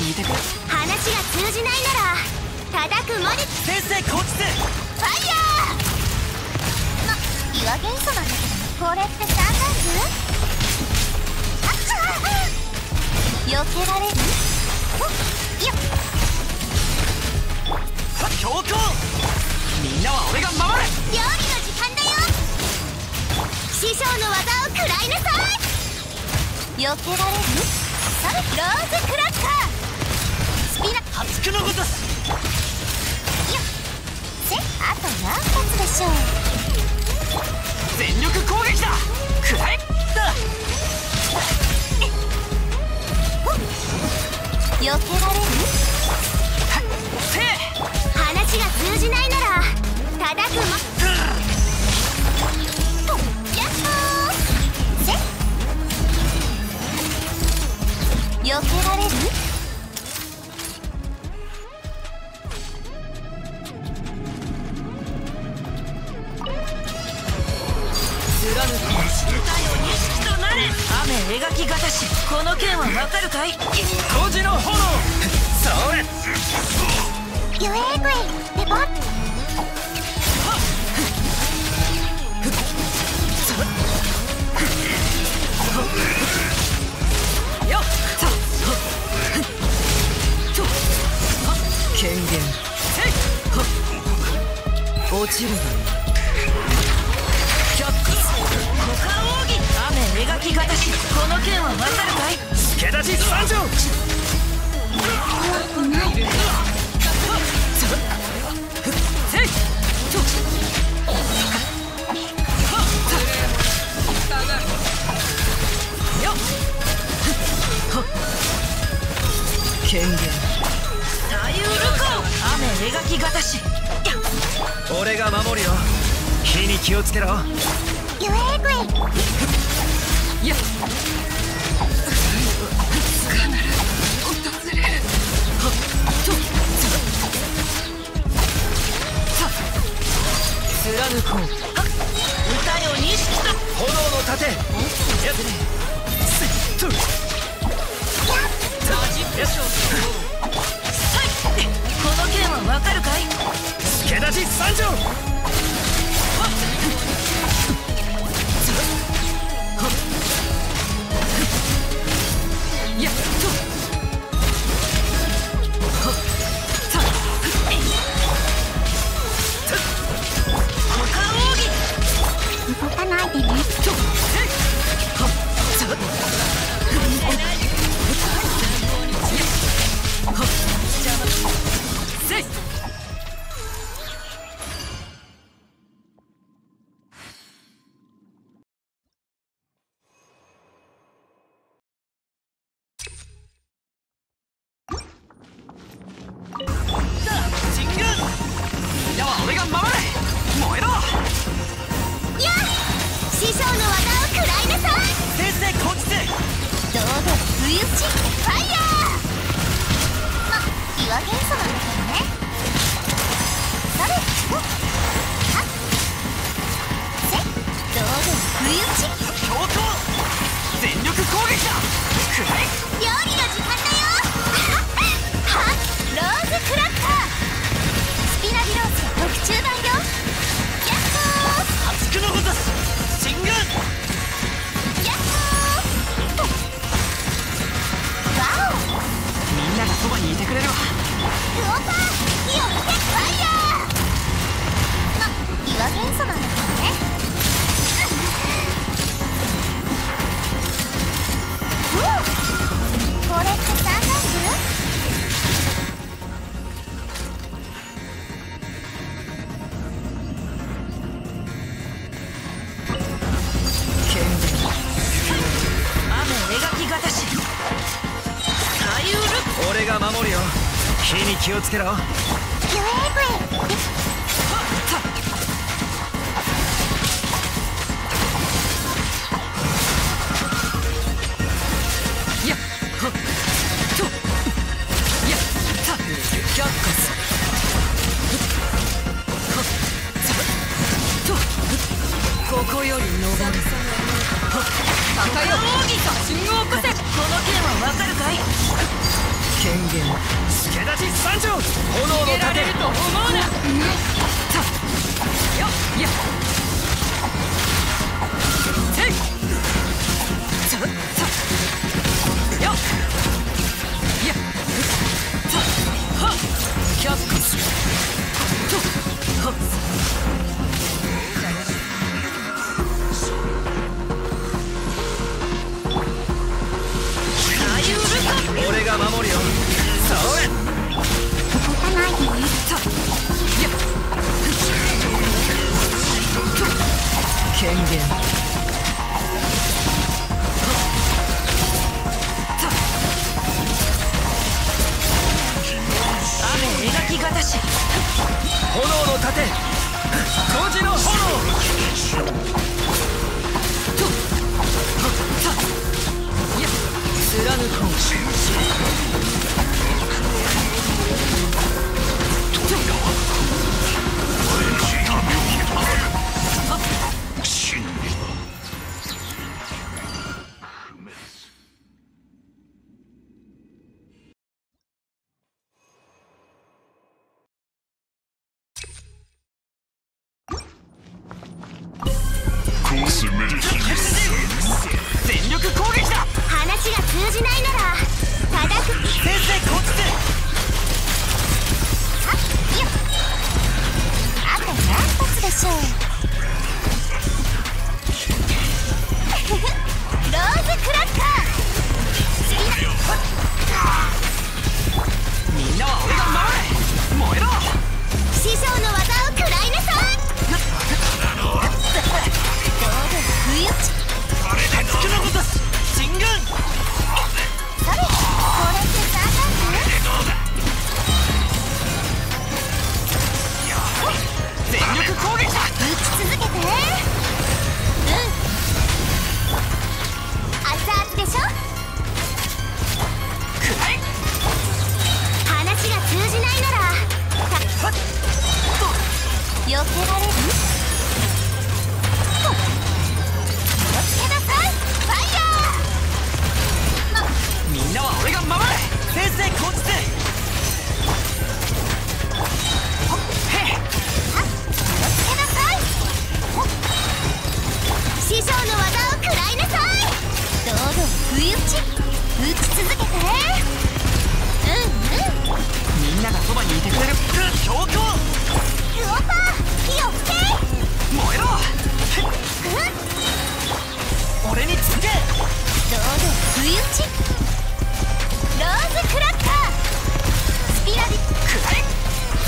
にいて話が通じないなら叩くまで先生こっちでファイヤー。ま岩元素なんだけどこれって三段図あっ避けられる？およっ強行。みんなは俺が守る。料理の時間だよ。師匠の技を食らいなさい。避けられる？ローズクラッカーのごとしよっせあと何発でしょう。全力攻撃だ。くらえだ錦となれ雨描きがたしこの剣はわかる。かい孤児の炎それゆえぐいペポッよっさと権限落ちるがいい雨描きがたしこの剣はわかるかい助立ち参上権限左右ルコ雨描きがたし俺が守るよ火に気をつけろ貫こう歌よ錦と炎の盾やつねせっとラジペショはいこの剣はわかるかい助立ち参上俺が守るよ。火に気をつけろ。ここより登る。電源助け出し三丁炎の盾。れると思うな。よっよっ。貫こう listen.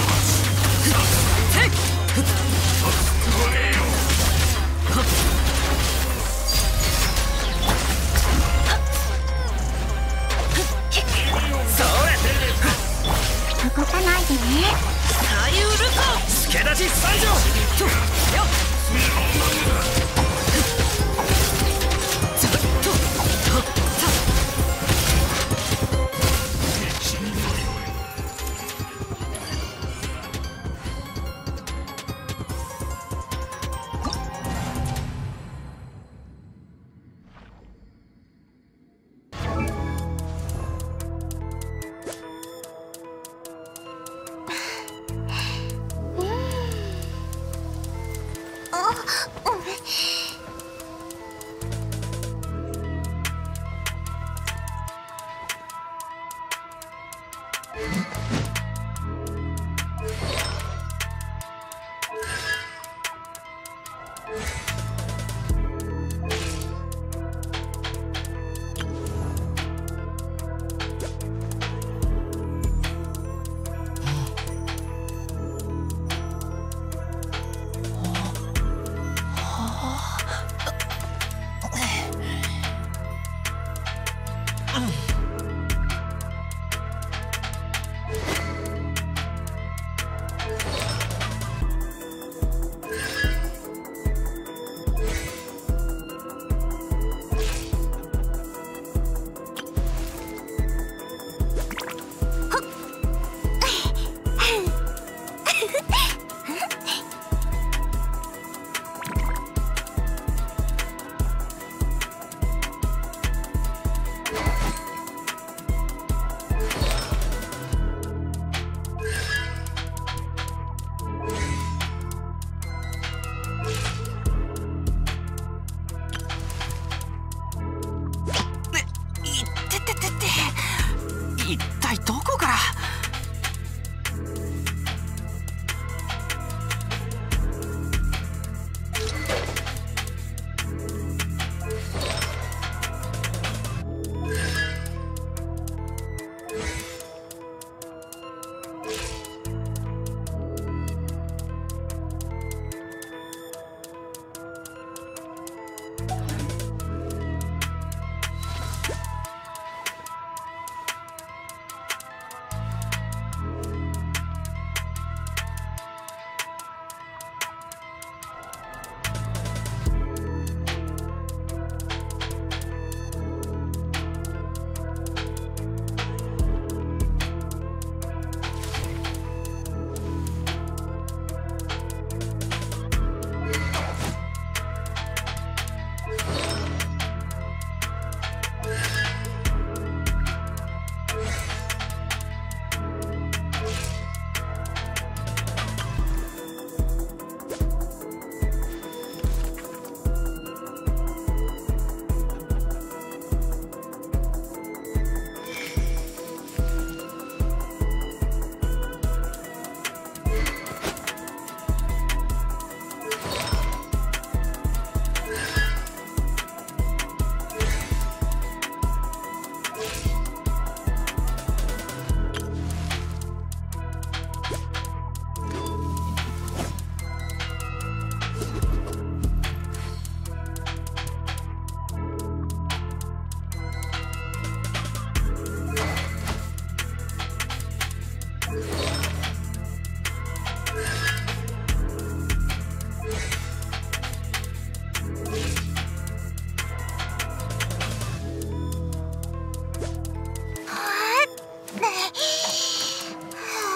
Chaos.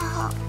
好。